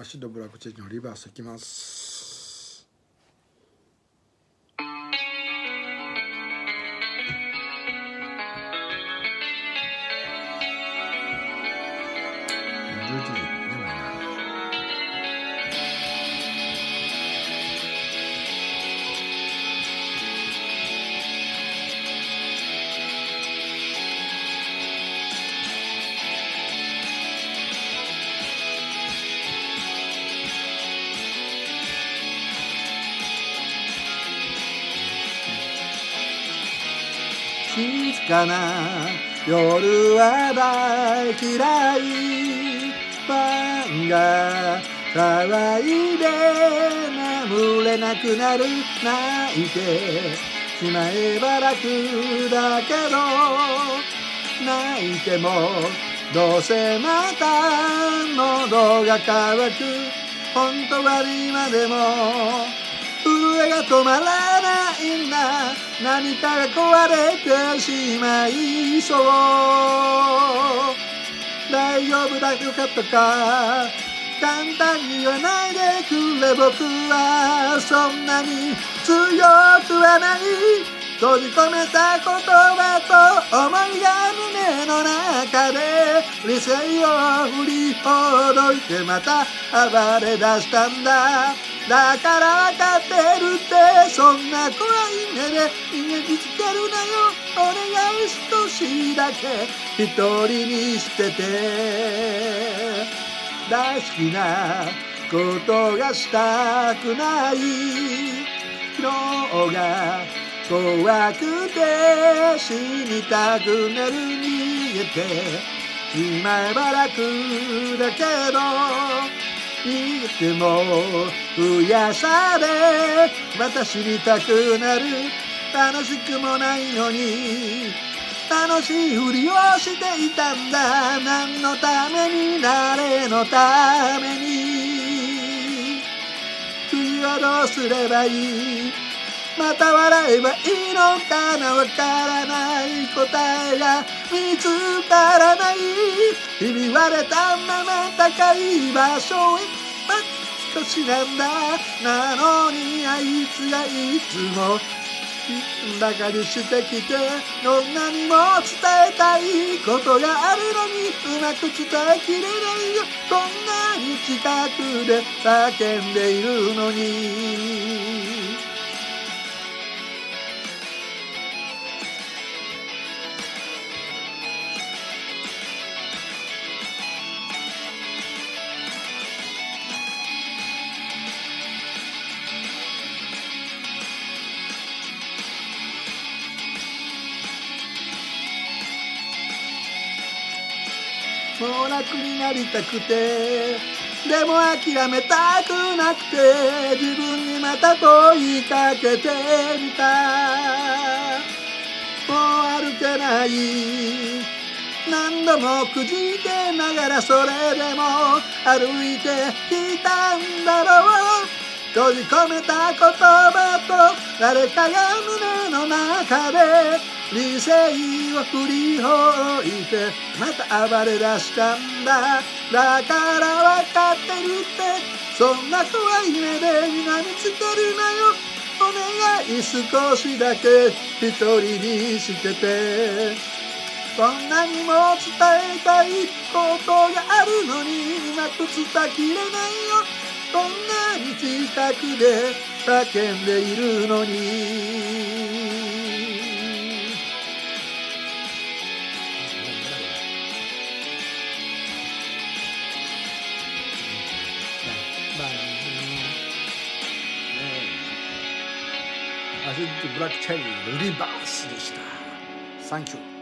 アシッドブラックチェンジのリバースいきます。静かな夜は大嫌いファンが騒いで眠れなくなる。泣いてしまえば楽だけど泣いてもどうせまた喉が渇く。本当は今でも震えが止まらない何かが壊れてしまいそう大丈夫だよかったか簡単に言わないでくれ僕はそんなに強くはない。閉じ込めた言葉と思いが胸の中で理性を振りほどいてまた暴れ出したんだ。だから分かってるってそんな怖い目で逃げつけるなよ。お願い少しだけ一人にしてて。大好きなことがしたくない。のが怖くて死にたくなる逃げてしまえば楽だけど逃げても増やされまた死にたくなる楽しくもないのに楽しいふりをしていたんだ何のために誰のために。次はどうすればいいまた笑えばいいのかなわからない答えが見つからない。ひび割れたまま高い場所へ。少しなんだ。なのにあいつがいつもバカにしてきてどんなにも伝えたいことがあるのにうまく伝えきれないよ。こんなに近くで叫んでいるのに。もう楽になりたくてでも諦めたくなくて自分にまた問いかけてみた。もう歩けない。何度もくじけながらそれでも歩いてきたんだろう。閉じ込めた言葉と誰かが胸の中で理性を振りほいてまた暴れ出したんだ。だから分かってるって。そんな怖い目で睨みつけるなよ。お願い少しだけ一人にしてて。こんなにも伝えたいことがあるのにうまく伝えきれないよ。こんなに近くで叫んでいるのに。アシッドブラックチェリーのリバースでした。サンキュー。